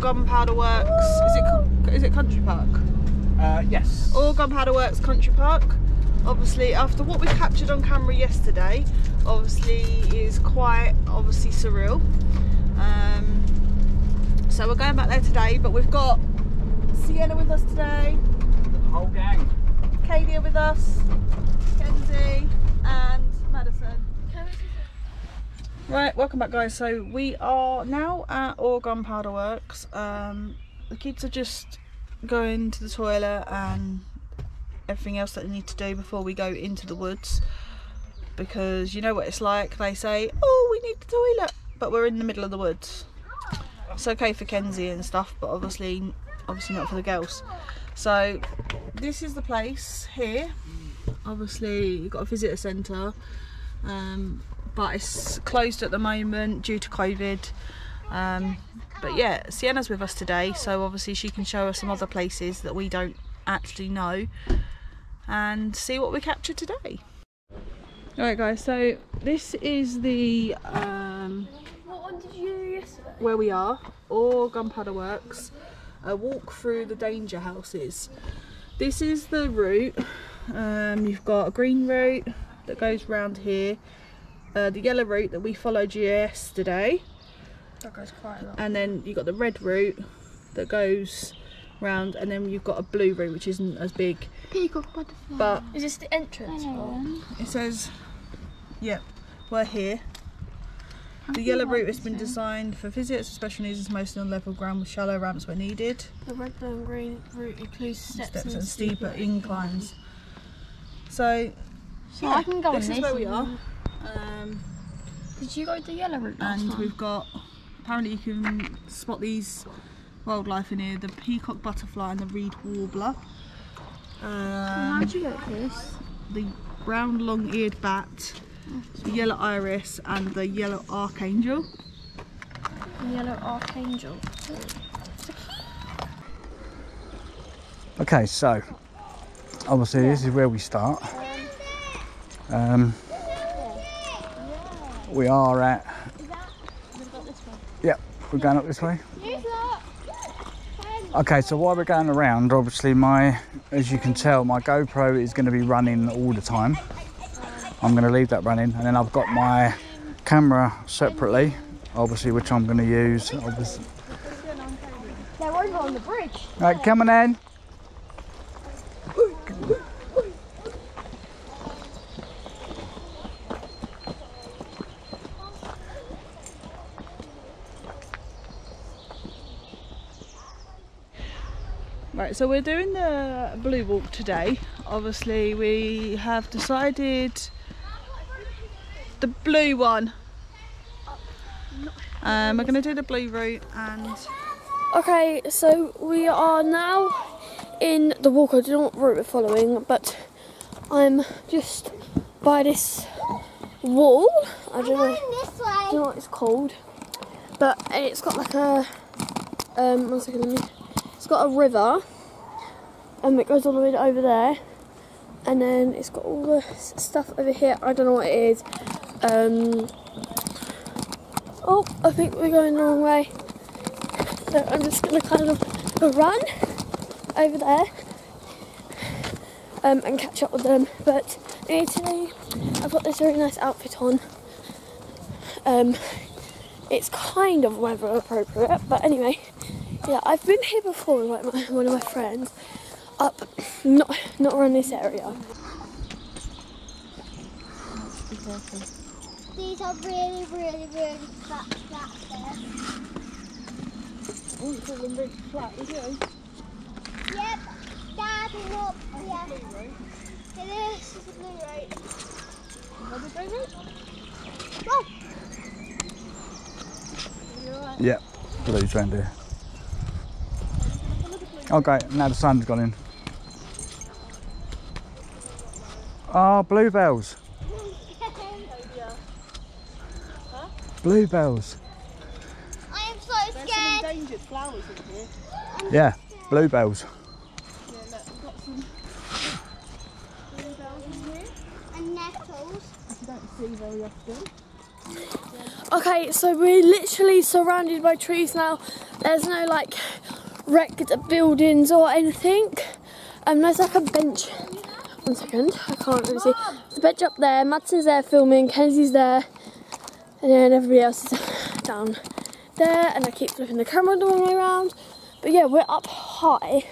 Gunpowder Works. Is it is it Country Park? Uh, yes. Oare Gunpowder Works Country Park. Obviously, after what we captured on camera yesterday, obviously is quite obviously surreal. Um, so we're going back there today, but we've got Sienna with us today, The Holl gang. Katie with us, Kenzie, and Madison. Right, welcome back, guys. So we are now at Oare Gunpowder Works. Um, the kids are just going to the toilet and everything else that they need to do before we go into the woods. Because you know what it's like. They say oh we need the toilet but we're in the middle of the woods. It's okay for Kenzie and stuff but obviously obviously not for the girls. So this is the place here. Obviously you've got a visitor centre. Um, but it's closed at the moment due to COVID um, but yeah Sienna's with us today so obviously she can show us some other places that we don't actually know and see what we capture today. Alright guys, so this is the um, where we are, Oare Gunpowder Works, a walk through the danger houses. This is the route, um, you've got a green route that goes round here, uh, the yellow route that we followed yesterday, That goes quite a lot. and then you've got the red route that goes round, and then you've got a blue route which isn't as big, Peacock butterfly. but Is this the entrance? Or? It says, yep, we're here. The yellow route has been designed for visitors with special needs, is mostly on level ground with shallow ramps where needed, The red, blue, and green route includes steps, steps and, and steeper inclines. So, So yeah, I can go this on is this. where we are. Um, Did you go the yellow route last and time? we've got, apparently you can spot these wildlife in here, the peacock butterfly and the reed warbler. Um, How'd you get this? the brown long-eared bat, the yellow iris, and the yellow archangel. The yellow archangel. Okay, so obviously this is where we start. Um, we are at. Yep, we're going up this way. Okay, so while we're going around, obviously my, as you can tell, my GoPro is going to be running all the time. I'm going to leave that running, and then I've got my camera separately, obviously, which I'm going to use. Obviously. They're over on the bridge. Right, come on in. Right, so we're doing the blue walk today. Obviously, we have decided the blue one. Um, we're going to do the blue route and Okay, so we are now in the walk. I don't know what route we're following, but I'm just by this wall. I don't know, I don't know what it's called, but it's got like a um. One second, let me. It's got a river, and it goes all the way over there, and then it's got all the stuff over here. I don't know what it is. Um. Oh, I think we're going the wrong way. So I'm just gonna kind of run over there um, and catch up with them. But anyway, today I've got this very nice outfit on. Um, it's kind of weather appropriate, but anyway, yeah, I've been here before with like my, one of my friends up, not not around this area. These are really, really, really flat, flat there. oh, it's all really flat, is it? Yep, Dad, and up. Yeah. It is. It's a blue right. Go. Yeah, blue's round here. Okay, now the sun's gone in. Ah, bluebells. Bluebells. I am so There's some scared. endangered flowers in here. Yeah, bluebells. Yeah, look, we've got some bluebells in here, And nettles. which you don't see very often. Okay, so we're literally surrounded by trees now. There's no like wrecked buildings or anything. Um, there's like a bench. One second, I can't really see. There's a bench up there. Madson's there filming. Kenzie's there, and then everybody else is down there. And I keep flipping the camera the wrong way around. But yeah, we're up high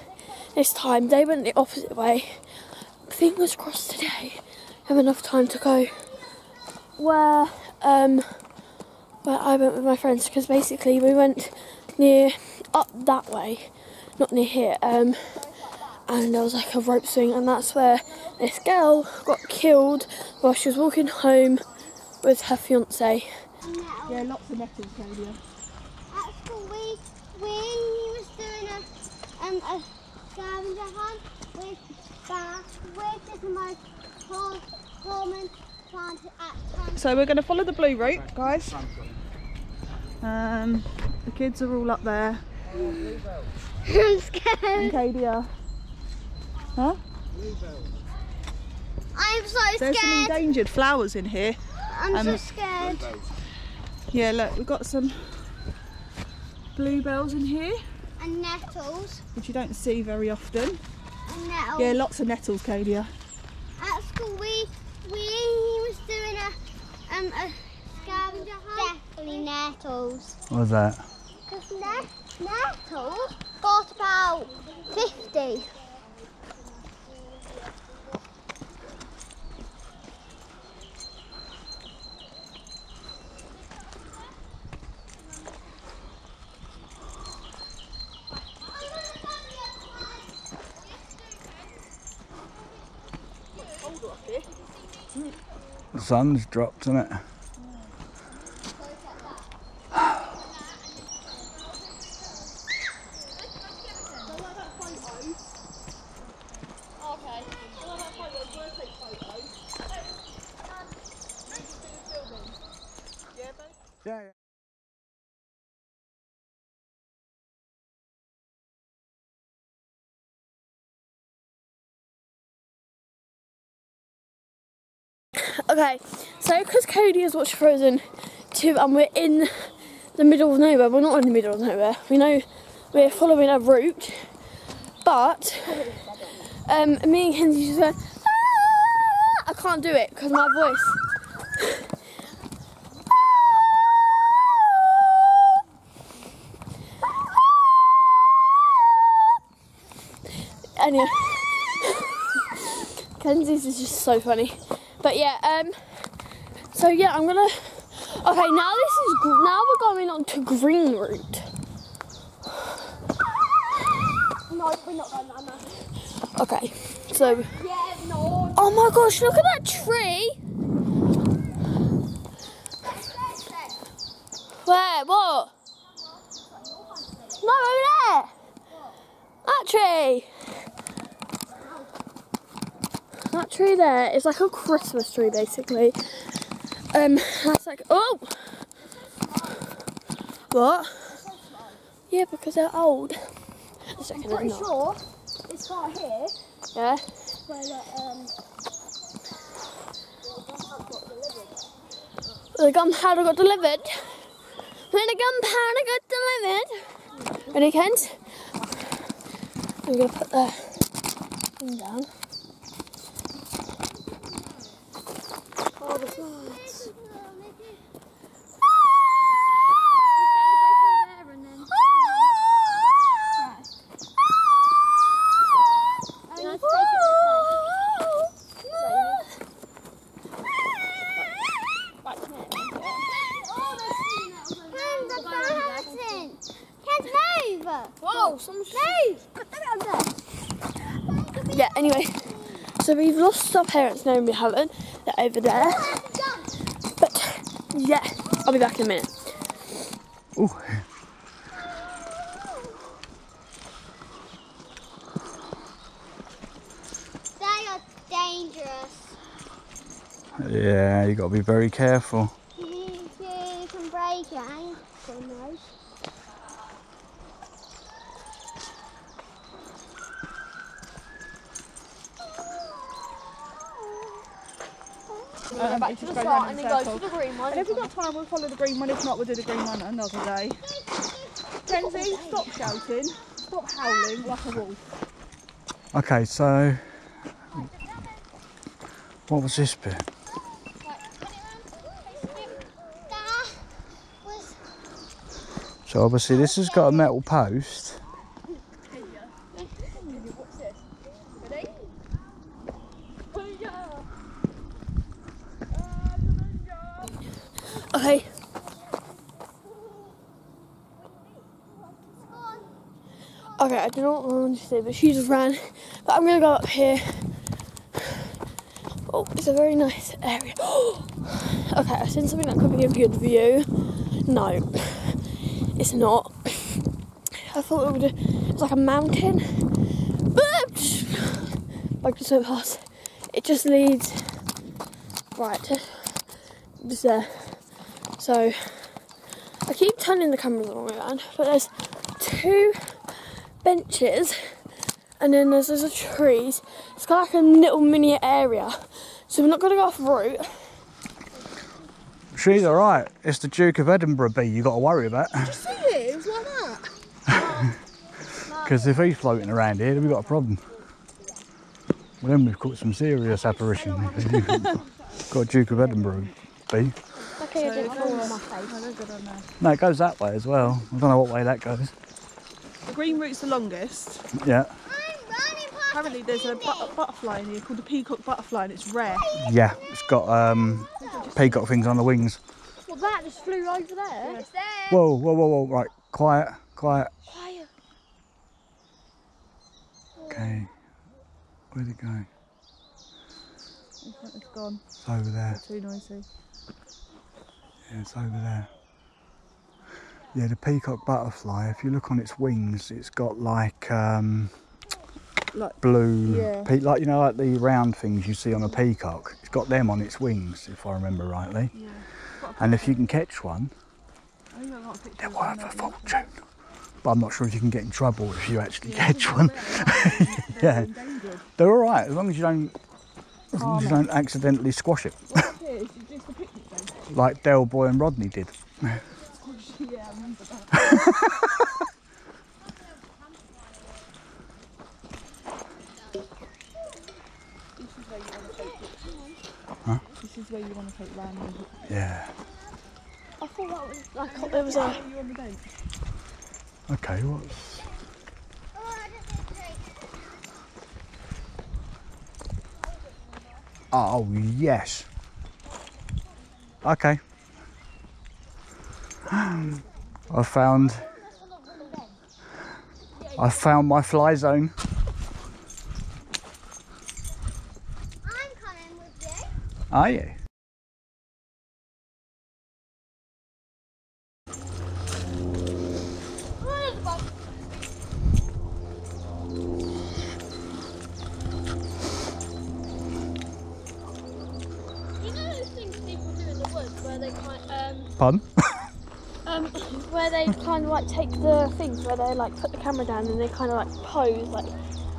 this time. They went the opposite way. Fingers crossed today. Have enough time to go where um where I went with my friends because basically we went near up that way, not near here. Um, and there was like a rope swing, and that's where this girl got killed while she was walking home with her fiance. Yeah, lots of nettles, Claudia. At school, we, we was doing a, um, a scavenger hunt with Bar, with this my hor- hormone plant at. So we're going to follow the blue route, guys. Um, the kids are all up there. I'm scared. And Cadia. Huh? I'm so There's some endangered flowers in here. I'm so um, scared. Yeah, look, we've got some bluebells in here, And nettles. which you don't see very often. And nettles. Yeah, lots of nettles, Cadia. At school, we we was doing a um a scavenger hunt. Definitely nettles. What was that? Because net, nettles got about fifty. The sun's dropped, isn't it? Yeah. Okay, so because Cody has watched Frozen 2 and we're in the middle of nowhere, we're not in the middle of nowhere, we know we're following a route, but um, me and Kenzie just went, "Ah!" I can't do it because my voice. Anyway, Kenzie's is just so funny. But yeah, um, so yeah, I'm gonna. Okay, now this is now we're going on to Green Route. No, we're not going that much. Okay, so Yeah, no. oh my gosh, look at that tree. Where? What? No, over there. That tree. That tree there is like a Christmas tree, basically. Um, that's like oh. What? Yeah, because they're old. Second, they're Pretty not. sure it's right here Yeah. where the um. The gunpowder got delivered. When the gunpowder got delivered. Ready, Kent? I'm gonna put the thing down. Oh, the floods. Whoa, someone's Yeah, anyway. So we've lost our parents, know we haven't. They're over there. But yeah, I'll be back in a minute. Ooh. They are dangerous. Yeah, you got to be very careful. You, you can break your ankle on those. we'll go Um, back it to just the goes round start in and a then go circle. To the green one. And if we've got time, we'll follow the green one. If not, we'll do the green one another day. Kenzie, stop shouting. Stop howling like a wolf. Okay, so what was this bit? So obviously this has got a metal post. Okay. Okay, I don't know what to say, but she just ran. But I'm gonna go up here. Oh, it's a very nice area. okay, I seen something that could be a good view. No, it's not. I thought it would. It's like a mountain, but I just went past. It just leads right just there. So I keep turning the camera the wrong way around, but there's two benches and then there's loads of trees. It's got like a little mini area. So we're not gonna go off route. She's alright. It's the Duke of Edinburgh bee you got to worry about. Did you See it? It was like that. Because if he's floating around here, then we've got a problem. Well, then we've caught some serious apparition. got a Duke of Edinburgh bee. Okay, I didn't fall on my face. they're good on there. No, it goes that way as well. I don't know what way that goes. The green route's the longest. Yeah, I'm running past Apparently, there's a but- butterfly in here called a peacock butterfly, and it's rare. yeah. It's got um, peacock things on the wings. Well, that just flew over there. It's there. Whoa, whoa, whoa, whoa! Right, quiet, quiet. Quiet. Okay, where'd it go? It's gone. It's over there. Too noisy. Yeah, it's over there. Yeah, the peacock butterfly. If you look on its wings, it's got like um, Like- blue, Yeah. like you know, like the round things you see on a peacock. It's got them on its wings, if I remember rightly. Yeah. And if you can catch one, I think I've got a picture they're worth a fortune. But I'm not sure if you can get in trouble if you actually Yeah, catch one. Yeah. They're endangered. They're all right as long as you don't, as long as you don't accidentally squash it, What's this? Is this the picnic like Del Boy and Rodney did. Yeah, I remember that. This is where you want to take pictures. Huh? This is where you want to take random. Yeah. I thought that was like there was a. Are you on the bench? Okay. What's Oh, I just did three. Oh yes. Okay. I found I found my fly zone. I'm coming with you. Are you? You know those things people do in the woods where they kind um Pardon? um where they kind of like take the things where they like put the camera down and they kind of like pose like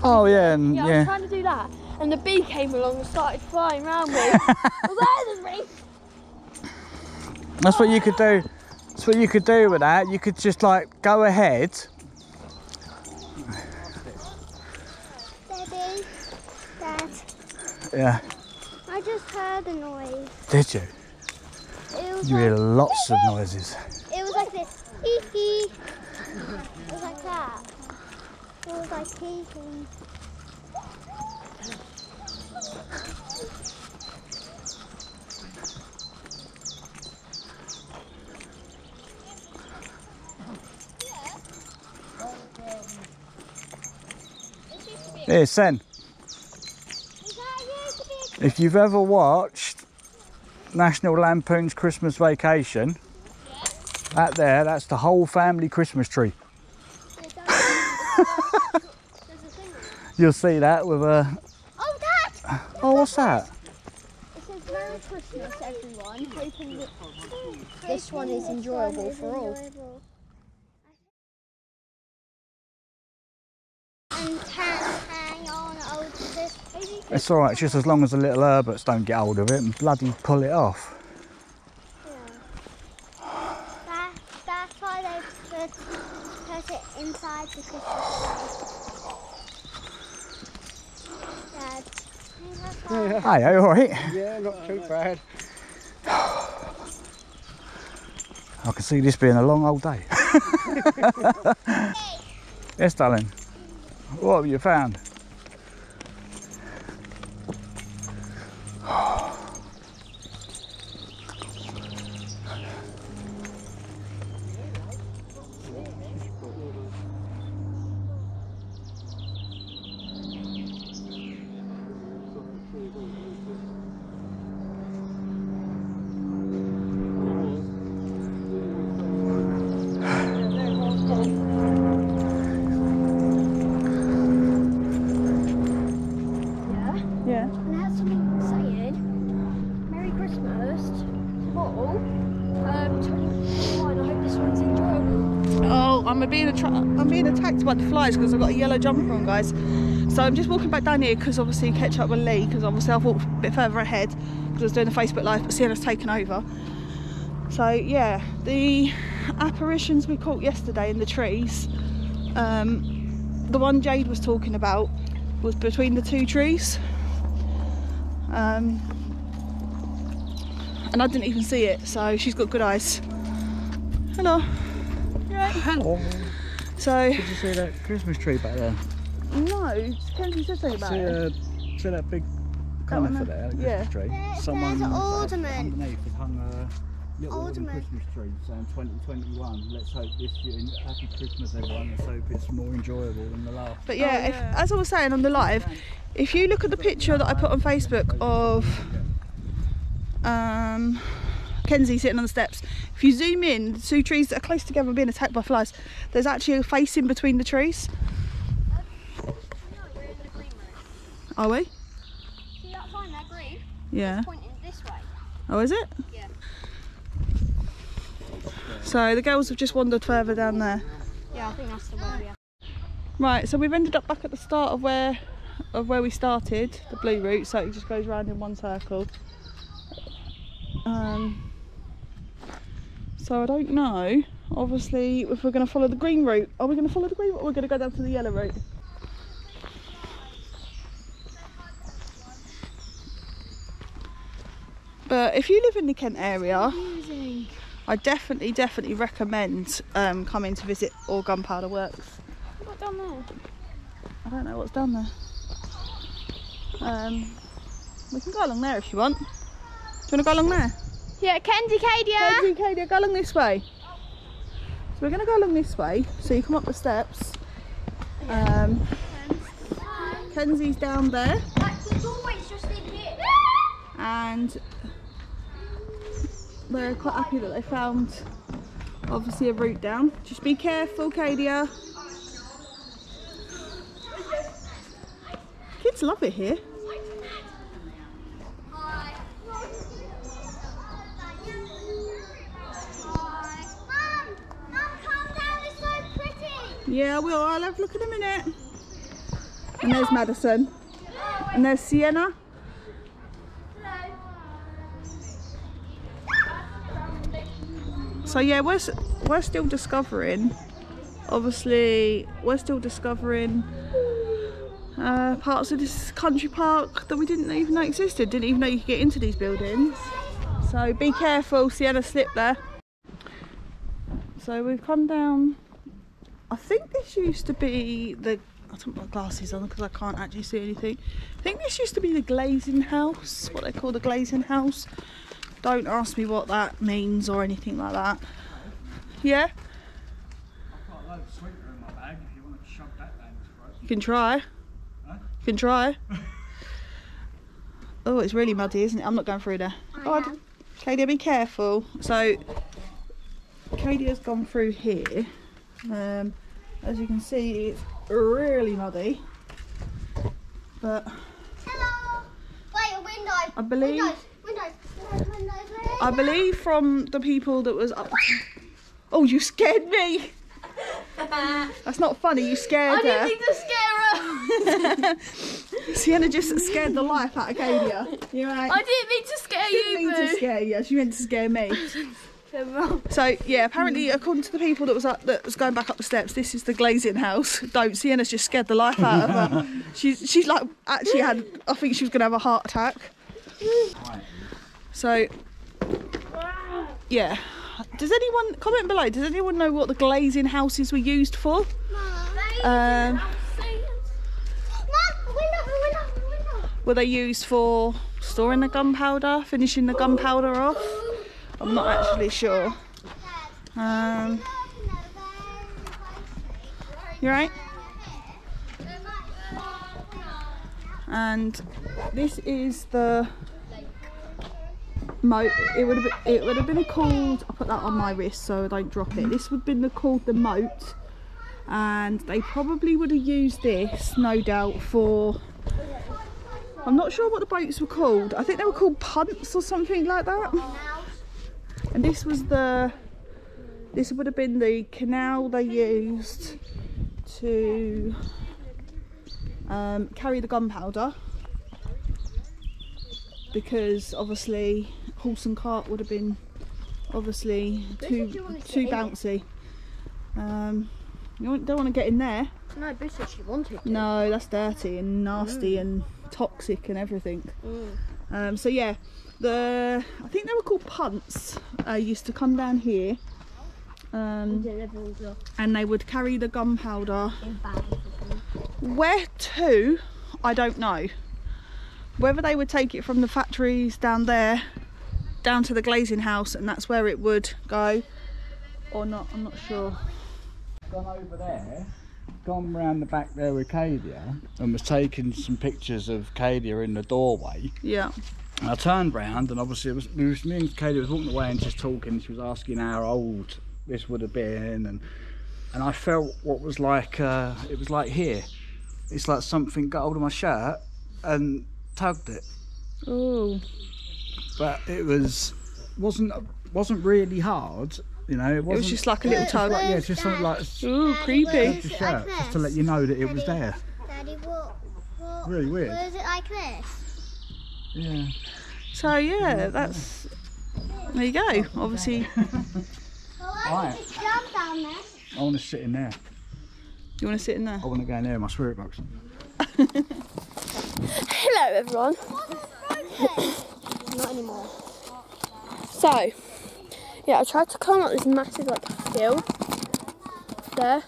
Oh yeah, and yeah, I was trying to do that and the bee came along and started flying around me. well, there's a bee. That's what you could do. That's what you could do with that. You could just like go ahead. Daddy, Dad, Yeah. I just heard a noise. Did you? You like, hear lots of noises. it was like this. Hee hee. It was like that. It was like hee hee. Here, Sen. If you've ever watched National Lampoon's Christmas Vacation, that there, that's the whole family Christmas tree. There's a thing. You'll see that with a. Oh, Dad! Oh, what's that? It says Merry Christmas, everyone. Hoping that this one is enjoyable for all. And can hang on old Christmas maybe It's alright, just as long as the little Herberts don't get hold of it and bloody pull it off. that, that's why they put, put it inside the Christmas tree. Dad, I think that's are you alright? Yeah, not too bad. I can see this being a long old day. yes, darling. What have you found? Yeah. Yeah. And I had something saying, Merry Christmas to Um, 2021. I hope this one's enjoyable. Oh, I'm being I'm being attacked by the flies because I've got a yellow jumper on, guys. So I'm just walking back down here because obviously catch up with Lee because obviously I've walked a bit further ahead because I was doing the Facebook live, but Sienna's taken over. So yeah, the apparitions we caught yesterday in the trees, um, the one Jade was talking about was between the two trees. Um, and I didn't even see it, so she's got good eyes. Hello. You right? Hello. So Did you see that Christmas tree back there? no, Kenzie said something about See, it. uh, see that big That one conifer there? there, the Yeah. Christmas tree? There- Someone there's an ornament. underneath has hung a little Ornament. Christmas tree saying 2021. Let's hope this year, happy Christmas everyone, let's hope it's more enjoyable than the last. But yeah, If, as I was saying on the live, if you look at the picture that I put on Facebook of um, Kenzie sitting on the steps, if you zoom in, the two trees that are close together being attacked by flies, there's actually a face in between the trees. the. Are we? See that sign there, green? Yeah. This way. Oh, is it? Yeah. So the girls have just wandered further down there. Yeah, I think that's the one. Yeah. Right, so we've ended up back at the start of where of where we started, the blue route, so it just goes round in one circle. Um, so I don't know, obviously, if we're going to follow the green route. Are we going to follow the green route or we're going to go down to the yellow route? But if you live in the Kent area, I definitely, definitely recommend um, coming to visit Oare Gunpowder Works. What down there? I don't know what's down there. Um, we can go along there if you want. Do you want to go along there? Yeah, Kenzie Cadia. Kenzie, Katie, go along this way. So we're going to go along this way. So you come up the steps. Um, Kenzie's down there, It's always just in here. and they're quite happy that they found obviously a route down. Just be careful, Kadia. Kids love it here. Mum, Mum, calm down. It's so Yeah, we'll. I'll have a look in a minute. And there's Madison. And there's Sienna. So yeah, we're we're still discovering. Obviously, we're still discovering uh, parts of this country park that we didn't even know existed. Didn't even know you could get into these buildings. So be careful, Sienna slipped there. So we've come down I think this used to be the. I don't put my glasses on because I can't actually see anything. I think this used to be the glazing house, what they call the glazing house. Don't ask me what that means or anything like that. Yeah, I've got a load of sweetener in my bag if you want to shove that down his throat. you can try. Huh? You can try. oh, it's really muddy, isn't it? I'm not going through there. Oh, I d- Katie, be careful. So, Katie has gone through here. Um, as you can see, it's really muddy. But Hello. Wait, a window. I believe- Windows. Windows. Windows. Windows. windows. I believe from the people that was up. Oh, you scared me! That's not funny. You scared her. I didn't mean to scare her Sienna just scared the life out of Cadia. You right? I didn't mean to scare you didn't mean to scare you. She meant to scare me. So yeah, apparently according to the people that was up, that was going back up the steps, this is the glazing house. Don't Sienna's just scared the life out of her. She's she's like actually had. I think she was gonna have a heart attack. So yeah. Does anyone comment below? Does anyone know what the glazing houses were used for? Um, were they used for storing the gunpowder, finishing the gunpowder off? I'm not actually sure. Um, you right? And this is the moat. It would have it would have been called. I'll put that on my wrist so I don't drop it. This would have been the, called the moat, and they probably would have used this, no doubt, for. I'm not sure what the boats were called. I think they were called punts or something like that. And this was the. This would have been the canal they used to um, carry the gunpowder because obviously horse and cart would have been obviously too too bouncy. Um, you don't want to get in there. No, Boo said she wanted to. No, that's dirty and nasty and toxic and everything. Um, so yeah, the I think they were called punts. Uh, used to come down here, um, and they would carry the gunpowder. Where to? I don't know. Whether they would take it from the factories down there, down to the glazing house, and that's where it would go, or not. I'm not sure. Gone over there, gone round the back there with Cadia, and was taking some pictures of Cadia in the doorway. Yeah. And I turned round, and obviously it was, it was me and Cadia was walking away and just talking. She was asking how old this would have been, and and I felt what was like. Uh, it was like here. It's like something got hold of my shirt and tugged it. Oh. but it was wasn't wasn't really hard. You know, it It wasn't. was just like a little tug. like, yeah, just something like Ooh, creepy. just shirt, just to let you know that it was there. Daddy, what, what, Really weird. Was it like this? Yeah. So yeah, that's there you go. Obviously, Well, I Right. could jump down there. I want to sit in there. you want to sit in there? I want to go in there in my spirit box. Hello, everyone. Not anymore. So, yeah, I tried to climb up this massive like hill there,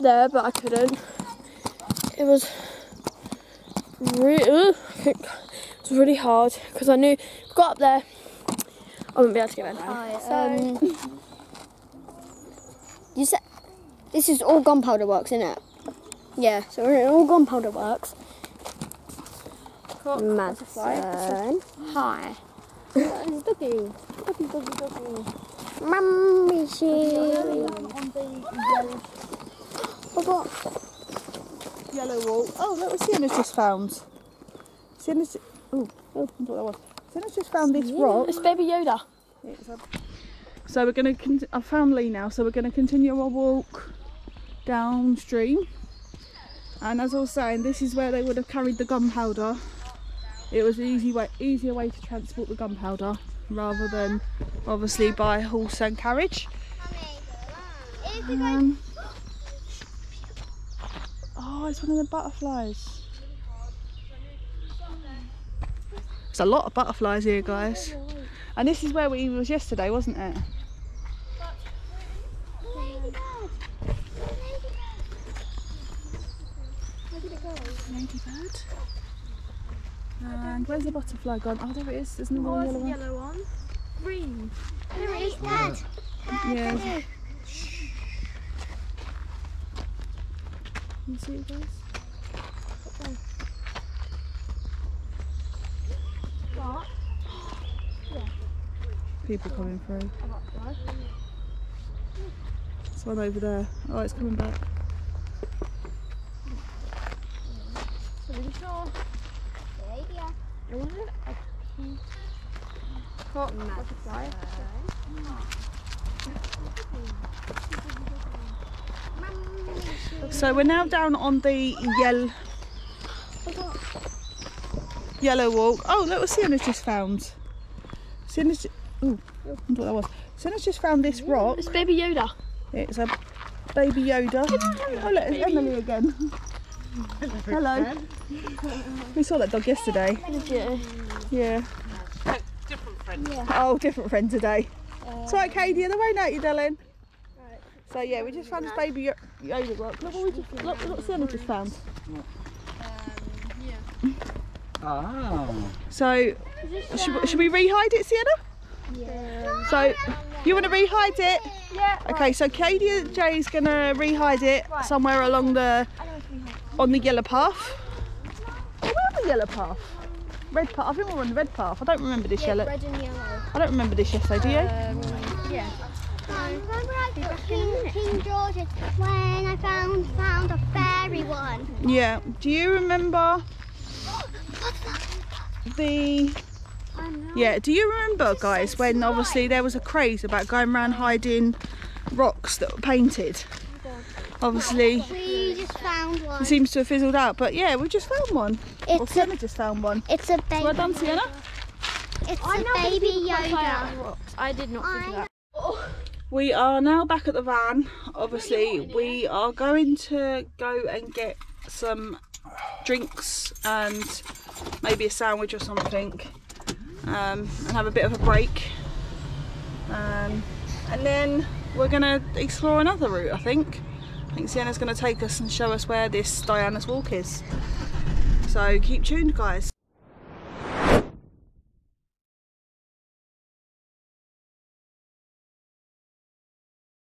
there, but I couldn't. It was really, it was really hard because I knew if I got up there, I wouldn't be able to get back down. Um, you said this is Oare gunpowder works, isn't it? Yeah, so we're in Oare gunpowder works. Madison. Hi. Mummy she. Oh, oh, what? Yellow wall. Oh, that was Sienna's just found. Sienna's. Oh, oh, I thought that was. Sienna's just found this rock. It's Baby Yoda. So we're gonna. Con- I found Lee now. So we're gonna continue our walk downstream. And as I was saying, this is where they would have carried the gunpowder. It was an easy way, easier way to transport the gunpowder rather than obviously by horse and carriage. Um, oh, it's one of the butterflies. There's a lot of butterflies here, guys. And this is where we was yesterday, wasn't it? Ladybird. And where's the butterfly gone? Oh, there it is. There's another Oh, yellow one. yellow one. Green. There it is, Dad. Yeah. Can you see it, guys? People coming through. It's one over there. Oh, it's coming back. Pretty sure. It was it a peacock butterfly. So we're now down on the yellow yellow walk. Oh, look what Sienna's just found. Sienna's. Just, ooh, I wonder what that was. Sienna's just found this rock. It's Baby Yoda. It's a baby Yoda. Oh, look, it's Emily again. Hello. We saw that dog yesterday. Yeah. Yeah. Oh, different friend today. it's right, Katie. The way out you, darling. So yeah, we just found this baby Yo- Yoda rock. Look what we just look, look what Sienna just found. Ah. So should, should we rehide it, Sienna? Yeah. So you want to rehide it? Yeah. Okay, so Katie and Jay's gonna rehide it somewhere along the on the yellow path. Oh, the yellow path. Red path. I think we're on the red path. I don't remember this yellow. Red and yellow. I don't remember this yesterday. Do you? yeah. Um, remember I got King, King George's when I found found a fairy one. Yeah. Do you remember the? Yeah. Do you remember, guys, when obviously there was a craze about going around hiding rocks that were painted? Obviously, We just found one. it seems to have fizzled out, but yeah, we just found one. Or It's a Sienna just found one. it's a baby. Well done, Sienna. It's a baby Yoda. I did not think of that. We are now back at the van. Obviously, we are going to go and get some drinks and maybe a sandwich or something, um, and have a bit of a break. Um, and then we're gonna explore another route. I think. I think Sienna's gonna take us and show us where this Diana's Walk is. So keep tuned, guys.